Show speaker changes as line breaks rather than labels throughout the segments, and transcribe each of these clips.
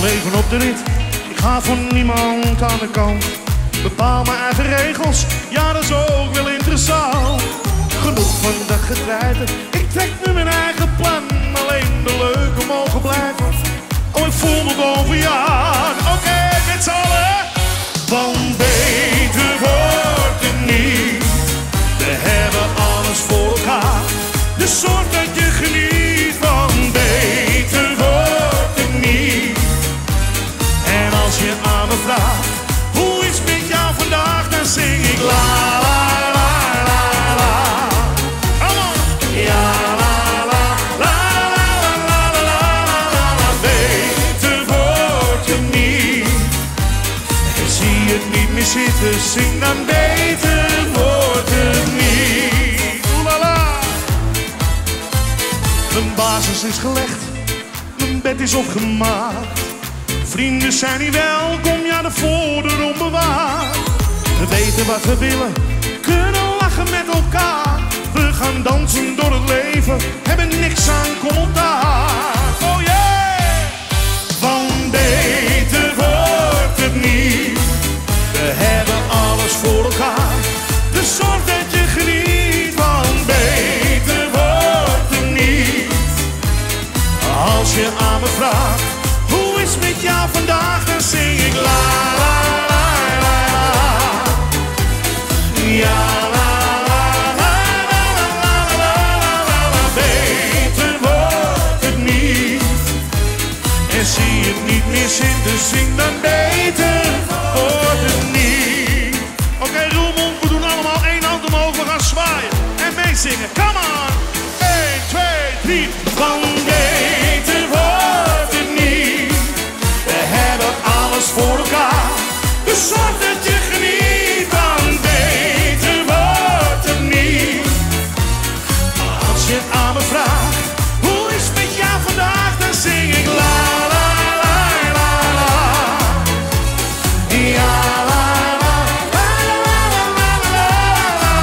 leven op de rit. Ik ga voor niemand aan de kant. Bepaal mijn eigen regels, ja dat is ook wel interessant. Genoeg van de getreide, ik trek nu mijn eigen plan. Alleen de leuke mogen blijven. Oh, ik voel me boven jaar. Oké, met z'n allen. Want beter wordt het niet. We hebben alles voor elkaar. Dus zorg zitten, zing dan beter wordt het niet. Oeh la la. Mijn basis is gelegd, mijn bed is opgemaakt. Vrienden zijn hier welkom, ja de voordeur onbewaard. We weten wat we willen, kunnen lachen met elkaar. We gaan dansen door het leven, hebben niks aan commentaar. Je aan me vraagt, hoe is het met jou vandaag? Dan zing ik la la la la la. Ja la la la la la la la la. Beter wordt het niet. En zie het niet meer zitten, zing dan beter wordt het voor elkaar. Dus zorg dat je geniet, dan beter wordt het niet. Als je aan me vraagt, hoe is het met jou vandaag, dan zing ik la la la la la. Ja la la la la la la la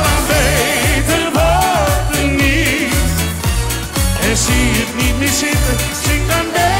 la. Beter wordt er niet. En zie het niet meer zitten, zing dan beter.